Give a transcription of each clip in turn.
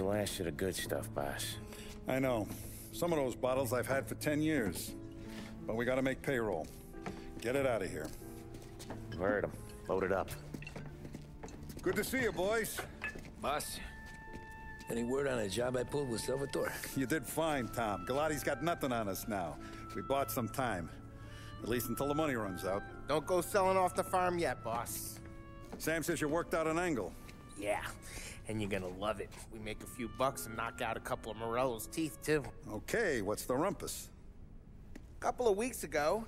the last of the good stuff, boss. I know. Some of those bottles I've had for 10 years. But we gotta make payroll. Get it out of here. i Heard him. Load it up. Good to see you, boys. Boss, any word on a job I pulled with Salvatore? You did fine, Tom. Galati's got nothing on us now. We bought some time. At least until the money runs out. Don't go selling off the farm yet, boss. Sam says you worked out an angle. Yeah, and you're gonna love it. We make a few bucks and knock out a couple of Morello's teeth, too. Okay, what's the rumpus? A couple of weeks ago,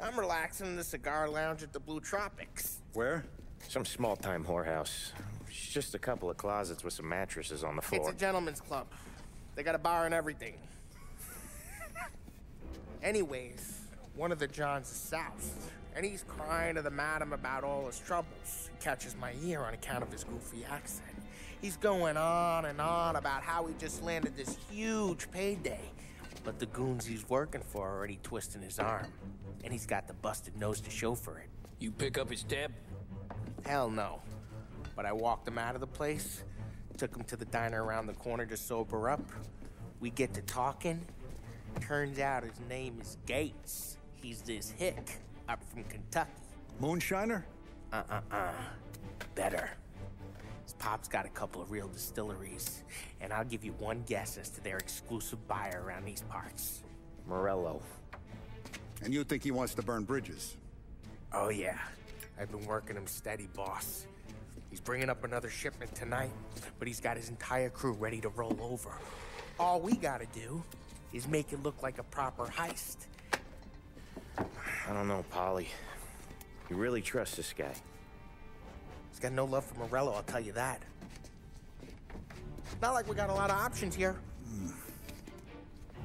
I'm relaxing in the cigar lounge at the Blue Tropics. Where? Some small-time whorehouse. It's just a couple of closets with some mattresses on the floor. It's a gentleman's club. They got a bar and everything. Anyways, one of the Johns is south, and he's crying to the madam about all his troubles. He catches my ear on account of his goofy accent. He's going on and on about how he just landed this huge payday, but the goons he's working for are already twisting his arm, and he's got the busted nose to show for it. You pick up his tab? Hell no. But I walked him out of the place, took him to the diner around the corner to sober up. We get to talking. Turns out his name is Gates. He's this hick up from Kentucky. Moonshiner? Uh-uh-uh. Better. His pop's got a couple of real distilleries, and I'll give you one guess as to their exclusive buyer around these parts. Morello. And you think he wants to burn bridges? Oh, yeah. I've been working him steady, boss. He's bringing up another shipment tonight, but he's got his entire crew ready to roll over. All we gotta do is make it look like a proper heist. I don't know, Paulie. You really trust this guy? He's got no love for Morello, I'll tell you that. Not like we got a lot of options here.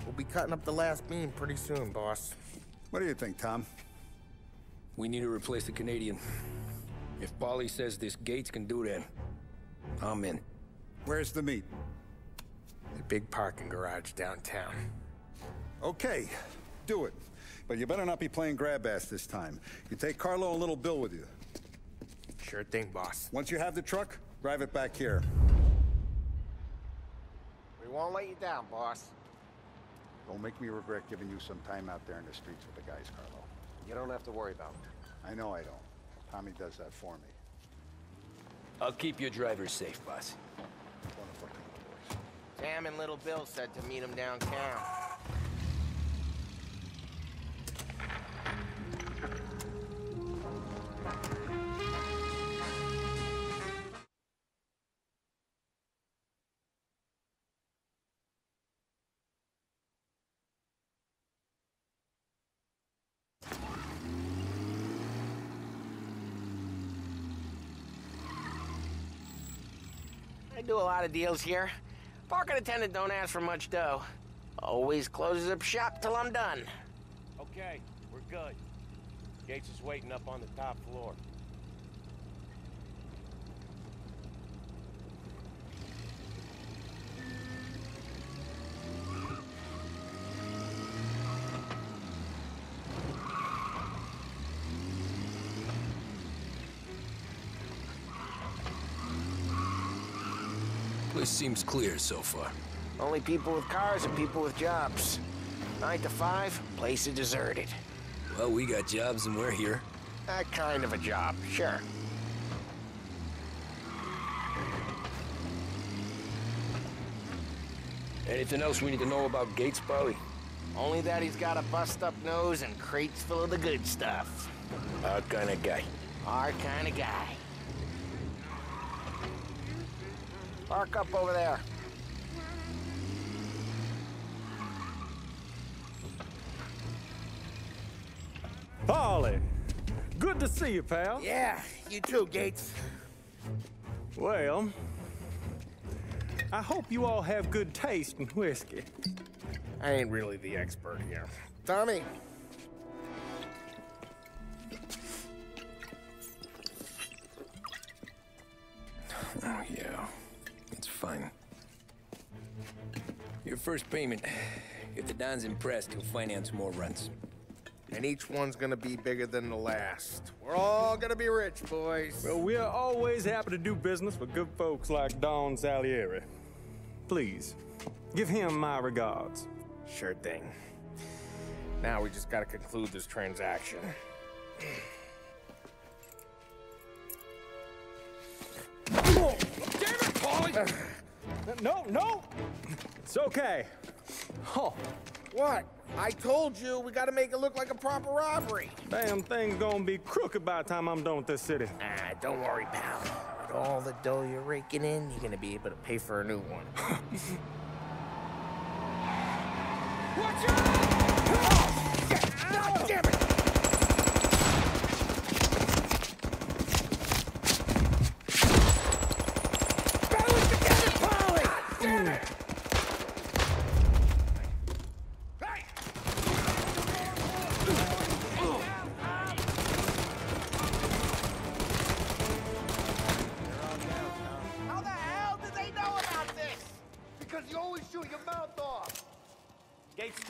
We'll be cutting up the last beam pretty soon, boss. What do you think, Tom? We need to replace the Canadian. If Paulie says this Gates can do that, I'm in. Where's the meet? The big parking garage downtown. Okay, do it. But you better not be playing grab ass this time. You take Carlo and little Bill with you. Sure thing, boss. Once you have the truck, drive it back here. We won't let you down, boss. Don't make me regret giving you some time out there in the streets with the guys, Carlo. You don't have to worry about it. I know I don't. Tommy does that for me. I'll keep your driver safe, boss. Wonderful. Sam and Little Bill said to meet him downtown. Do a lot of deals here. Parking attendant don't ask for much dough. Always closes up shop till I'm done. Okay, we're good. Gates is waiting up on the top floor. Place seems clear so far. Only people with cars and people with jobs. Nine to five, place is deserted. Well, we got jobs and we're here. That kind of a job, sure. Anything else we need to know about Gates, Paulie? Only that he's got a bust-up nose and crates full of the good stuff. Our kind of guy. Our kind of guy. Park up over there. Paulie, good to see you, pal. Yeah, you too, Gates. Well, I hope you all have good taste in whiskey. I ain't really the expert here. Tommy, fine. Your first payment. If the Don's impressed, he'll finance more runs. and each one's gonna be bigger than the last. We're all gonna be rich, boys. Well, we are always happy to do business with good folks like Don Salieri. please. Give him my regards. Sure thing. Now we just gotta conclude this transaction. No, no! It's okay. Oh, What? I told you we gotta make it look like a proper robbery. damn thing's gonna be crooked by the time I'm done with this city. Ah, don't worry, pal. With all the dough you're raking in, you're gonna be able to pay for a new one. Watch out!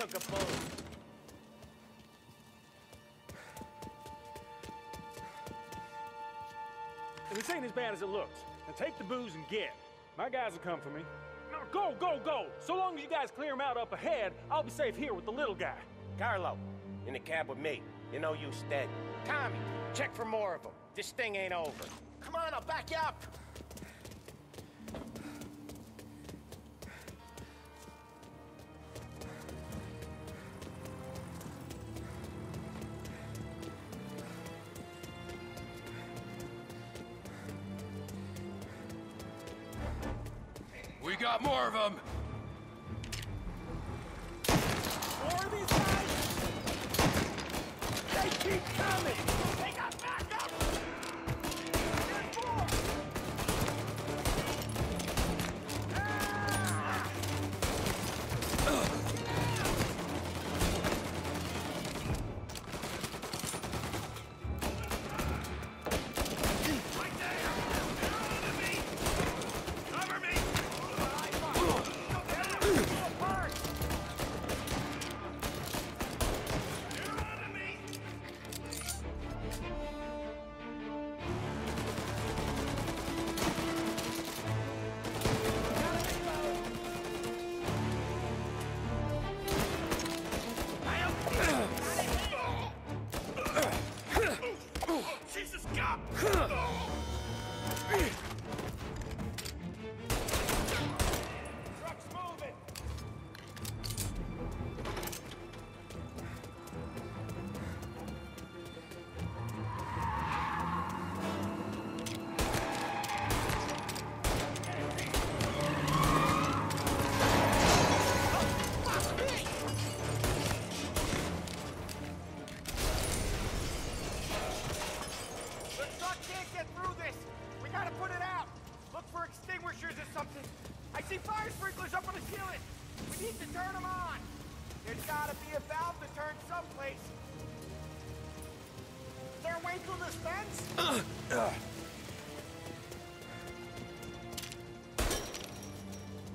Took a. This ain't as bad as it looks. Now take the booze and get. My guys will come for me. Now go, go, go! So long as you guys clear him out up ahead, I'll be safe here with the little guy. Carlo, in the cab with me. You know you dead. Tommy, check for more of them. This thing ain't over. Come on, I'll back you up. We got more of them! More of these guys? They keep coming!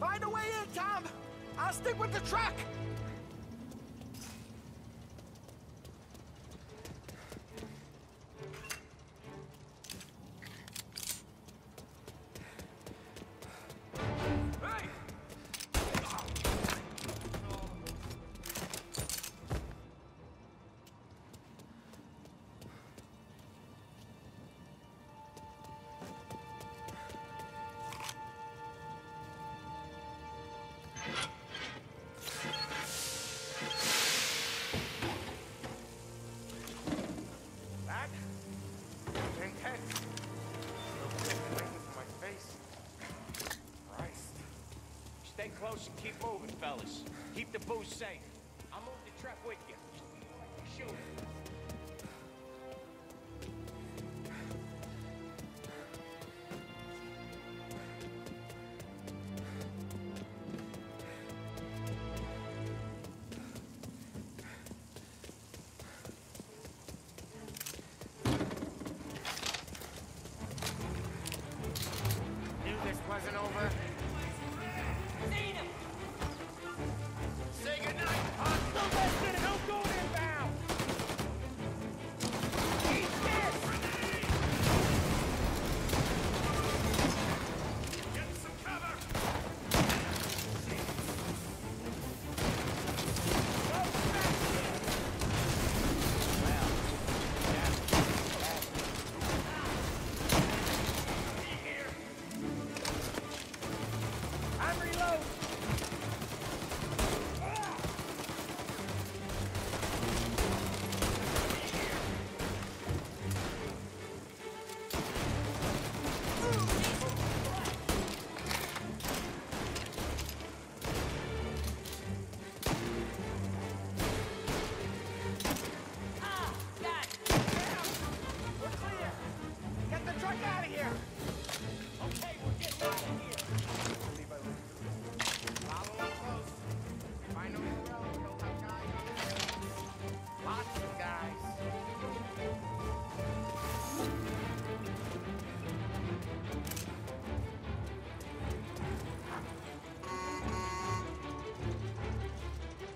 Find a way in, Tom. I'll stick with the truck. Close and keep moving, fellas. Keep the booze safe. I'll move the truck with you. Shoot. Wasn't over.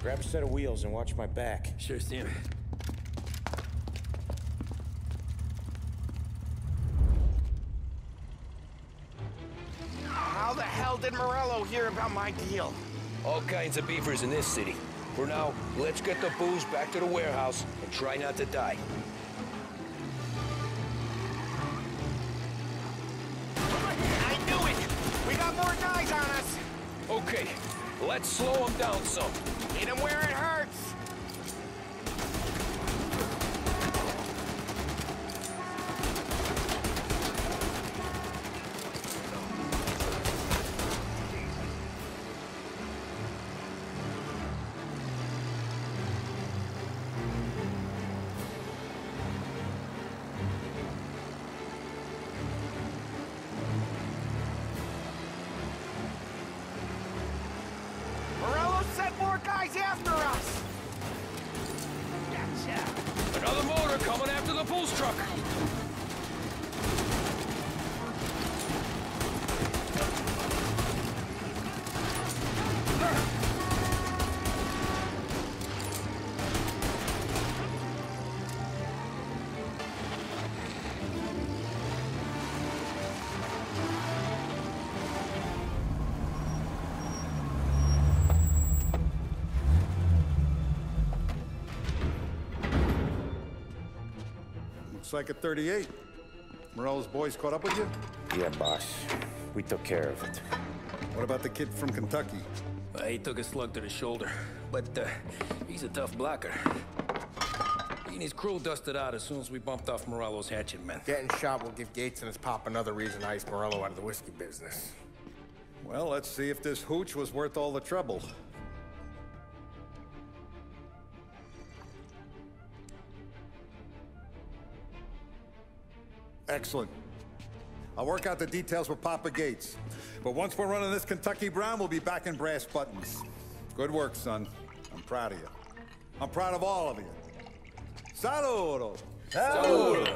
Grab a set of wheels and watch my back. Sure, Sam. How the hell did Morello hear about my deal? All kinds of beefers in this city. For now, let's get the booze back to the warehouse and try not to die. I knew it! We got more guys on us! Okay, let's slow them down some. Hit him where it hurts! Looks like a 38. Morello's boys caught up with you? Yeah, boss. We took care of it. What about the kid from Kentucky? Uh, he took a slug to the shoulder, but uh, he's a tough blocker. He and his crew dusted out as soon as we bumped off Morello's hatchet men. Getting shot will give Gates and his pop another reason to ice Morello out of the whiskey business. Well, let's see if this hooch was worth all the trouble. Excellent. I'll work out the details with Papa Gates. But once we're running this Kentucky Brown, we'll be back in brass buttons. Good work, son. I'm proud of you. I'm proud of all of you. Saludo! Saludo.